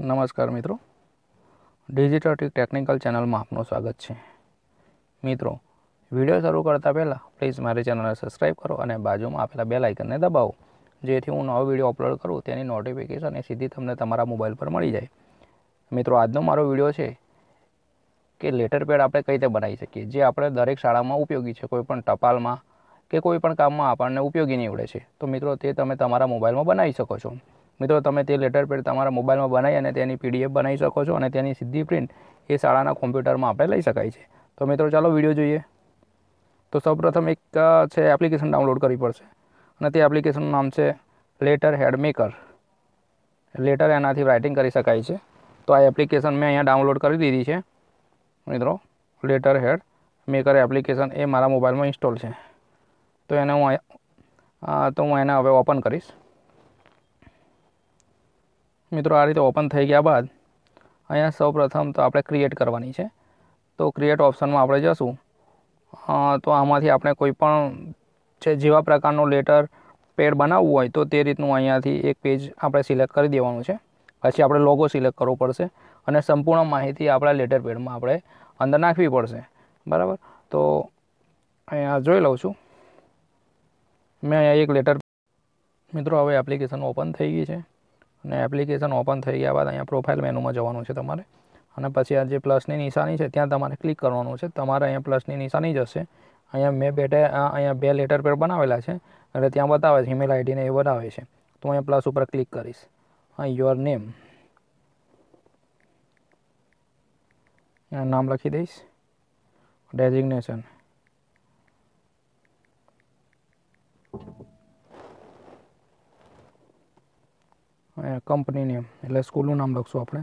નમસ્કાર મિત્રો. Digital technical ચેનલમાં આપનું સ્વાગત છે. મિત્રો, વીડિયો શરૂ કરતાં પહેલાં પ્લીઝ મારી ચેનલને સબસ્ક્રાઈબ કરો અને બાજુમાં આપેલા બે લાઇકનને દબાવો. જેથી હું નવો વીડિયો અપલોડ કરું તેની નોટિફિકેશન એ સીધી તમને તમારા મોબાઈલ પર મળી જાય. મિત્રો, આજનો મારો વીડિયો છે કે લેટર પેડ આપણે કઈ રીતે બનાવી શકીએ? જે આપણે દરેક શાળામાં ઉપયોગી છે, કોઈ પણ ટપાલમાં કે કોઈપણ કામમાં આપણને ઉપયોગી નીવડે છે. તો મિત્રો, તે તમે તમારા મોબાઈલમાં બનાવી શકો છો. મિત્રો, તમે તે લેટર પેડ તમારા મોબાઈલમાં બનાવી અને તેની પીડીએફ બનાવી શકો છો અને તેની સીધી પ્રિન્ટ એ શાળાના કોમ્પ્યુટરમાં આપણે લઈ શકાય છે. તો મિત્રો, ચાલો વીડિયો જોઈએ. તો સૌપ્રથમ એક છે એપ્લિકેશન ડાઉનલોડ કરવી પડશે. અને તે એપ્લિકેશનનું નામ છે લેટર હેડ મેકર લેટર એનાથી રાઇટિંગ કરી શકાય છે. તો આ એપ્લિકેશન મેં અહીંયા ડાઉનલોડ કરી દીધી છે. મિત્રો લેટર હેડ મેકર એપ્લિકેશન એ મારા મોબાઈલમાં ઇન્સ્ટોલ છે. તો એને હું તો હું એને હવે ઓપન કરીશ. મિત્રો, આ રીતે ઓપન થઈ ગયા બાદ અહીંયા સૌપ્રથમ તો આપણે ક્રિએટ કરવાની છે. તો ક્રિએટ ઓપ્શનમાં આપણે જશું. તો આમાંથી આપણે કોઈ પણ છે જેવા પ્રકારનું લેટર પેડ બનાવવું હોય તો તે રીતનું અહીંયાથી એક પેજ આપણે સિલેક્ટ કરી દેવાનું છે. પછી આપણે લોગો સિલેક્ટ કરવો પડશે અને સંપૂર્ણ માહિતી આપણા લેટર પેડમાં આપણે અંદર નાખવી પડશે. બરાબર? તો અહીંયા જોઈ લઉં છું. મેં અહીંયા એક લેટર મિત્રો, હવે એપ્લિકેશન ઓપન થઈ ગઈ છે. અને એપ્લિકેશન ઓપન થઈ ગયા બાદ અહીંયા પ્રોફાઇલ મેનુમાં જવાનું છે તમારે. અને પછી આ જે પ્લસની નિશાની છે, ત્યાં તમારે ક્લિક કરવાનું છે. તમારે અહીંયા પ્લસની નિશાની જશે. અહીંયા મેં બેટે અહીંયા બે લેટર પેડ બનાવેલા છે. એટલે ત્યાં બતાવે છે ઈમેલ આઈડીને એ બતાવે છે. તો અહીંયા પ્લસ ઉપર ક્લિક કરીશ. હા યોર નેમ નામ લખી દઈશ. ડેઝિગ્નેશન કંપની નેમ એટલે સ્કૂલનું નામ લખશું આપણે.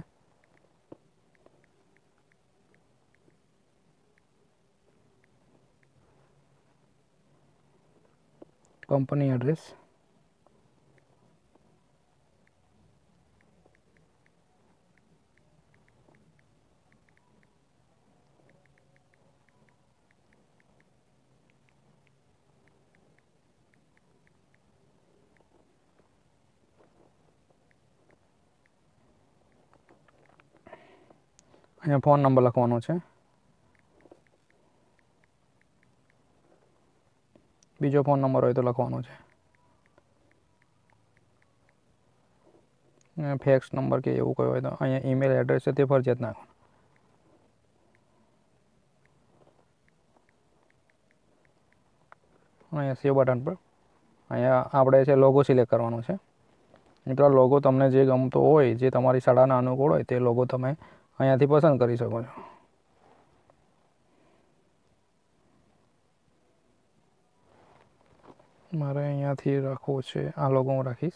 કંપની એડ્રેસ અહીંયા ફોન નંબર લખવાનો છે. બીજો ફોન નંબર હોય તો લખવાનો છે. ફેક્સ નંબર કે એવું કોઈ હોય તો અહીંયા ઈમેલ એડ્રેસ છે તે ફરજિયાત નાખવાનું. અહીંયા સેવ બટન પર અહીંયા આપણે છે લોગો સિલેક્ટ કરવાનો છે. મિત્રો લોગો તમને જે ગમતો હોય, જે તમારી શાળાના અનુકૂળ હોય, તે લોગો તમે અહીંયાથી પસંદ કરી શકો છો. મારે અહીંયાથી રાખવો છે. આ લોગો હું રાખીશ.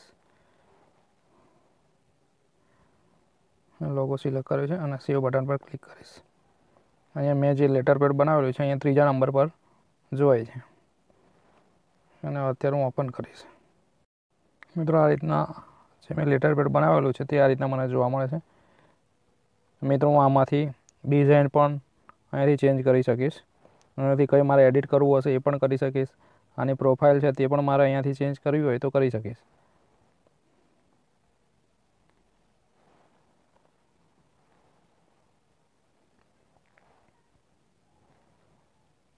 લોગો સિલેક્ટ કર્યો છે અને સેવ બટન પર ક્લિક કરીશ. અહીંયા મેં જે લેટર પેડ બનાવેલું છે, અહીંયા ત્રીજા નંબર પર જોવાય છે. અને અત્યારે હું ઓપન કરીશ. મિત્રો, આ રીતના જે મેં લેટર પેડ બનાવેલું છે, તે આ રીતના મને જોવા મળે છે. મિત્રો, હું આમાંથી ડિઝાઇન પણ અહીંયાથી ચેન્જ કરી શકીશ. એનાથી કંઈ મારે એડિટ કરવું હશે એ પણ કરી શકીશ. આની પ્રોફાઇલ છે તે પણ મારે અહીંયાથી ચેન્જ કરવી હોય તો કરી શકીશ.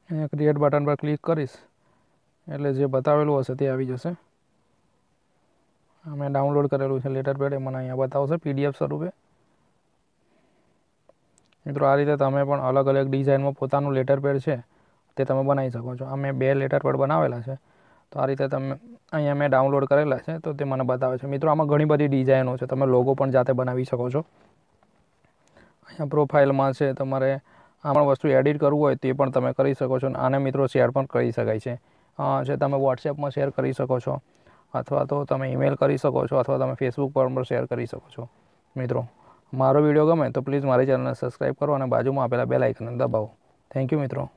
અહીંયા ક્રિએટ બટન પર ક્લિક કરીશ. એટલે જે બતાવેલું હશે તે આવી જશે. મેં ડાઉનલોડ કરેલું છે લેટર પેડ એ મને અહીંયા બતાવશે પીડીએફ સ્વરૂપે. મિત્રો, આ રીતે તમે પણ અલગ અલગ ડિઝાઇનમાં પોતાનું લેટર પેડ છે, તે તમે બનાવી શકો છો. આ મેં બે લેટર પેડ બનાવેલા છે. તો આ રીતે તમે, અહીંયા મેં ડાઉનલોડ કરેલા છે, તો તે મને બતાવે છે. મિત્રો, આમાં ઘણી બધી ડિઝાઇનો છે. તમે લોગો પણ જાતે બનાવી શકો છો. અહીંયા પ્રોફાઇલમાં છે, તમારે આમાં વસ્તુ એડિટ કરવું હોય તે પણ તમે કરી શકો છો. આને મિત્રો શેર પણ કરી શકાય છે. જે તમે વોટ્સએપમાં શેર કરી શકો છો, અથવા તો તમે ઈમેલ કરી શકો છો, અથવા તમે ફેસબુક પર પણ શેર કરી શકો છો. મિત્રો મારો વીડિયો ગમે તો પ્લીઝ મારી ચેનલને સબસ્ક્રાઈબ કરો અને બાજુમાં આપેલા બે લાઇકનને દબાવો. થેન્ક યુ મિત્રો.